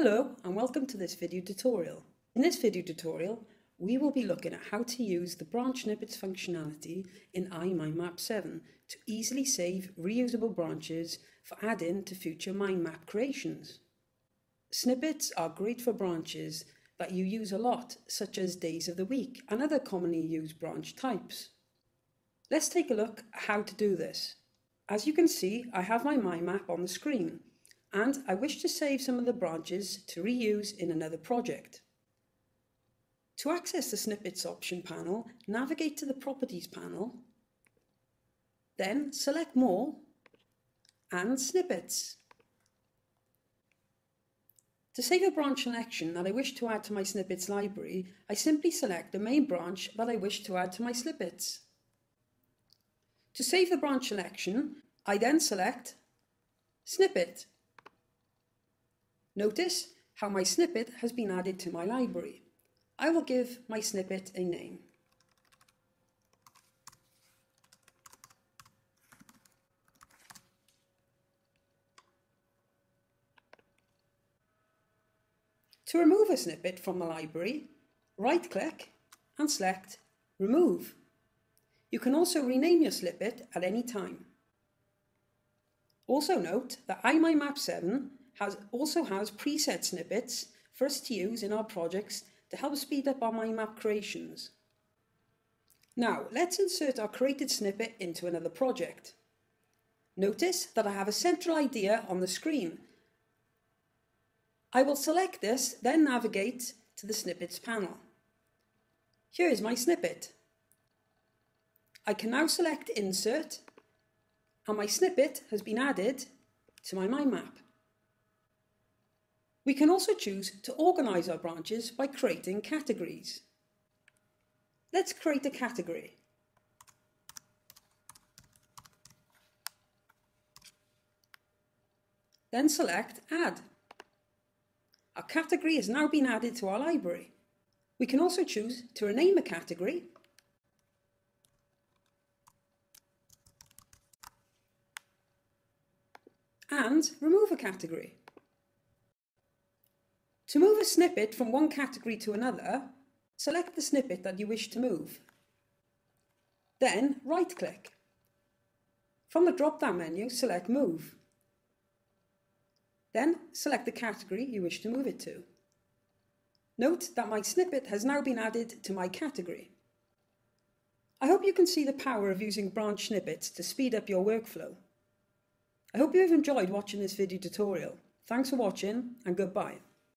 Hello and welcome to this video tutorial. In this video tutorial, we will be looking at how to use the branch snippets functionality in iMindMap 7 to easily save reusable branches for add-in to future mind map creations. Snippets are great for branches that you use a lot, such as days of the week and other commonly used branch types. Let's take a look at how to do this. As you can see, I have my mind map on the screen and I wish to save some of the branches to reuse in another project. To access the Snippets option panel, navigate to the Properties panel, then select More and Snippets. To save a branch selection that I wish to add to my snippets library, I simply select the main branch that I wish to add to my snippets. To save the branch selection, I then select Snippet Notice how my snippet has been added to my library. I will give my snippet a name. To remove a snippet from the library, right-click and select Remove. You can also rename your snippet at any time. Also note that iMindMap 7 has, also has preset snippets for us to use in our projects to help speed up our mind map creations. Now, let's insert our created snippet into another project. Notice that I have a central idea on the screen. I will select this, then navigate to the snippets panel. Here is my snippet. I can now select insert and my snippet has been added to my mind map. We can also choose to organise our branches by creating categories. Let's create a category. Then select Add. Our category has now been added to our library. We can also choose to rename a category and remove a category. To move a snippet from one category to another, select the snippet that you wish to move. Then right-click. From the drop-down menu, select Move. Then select the category you wish to move it to. Note that my snippet has now been added to my category. I hope you can see the power of using branch snippets to speed up your workflow. I hope you have enjoyed watching this video tutorial. Thanks for watching and goodbye.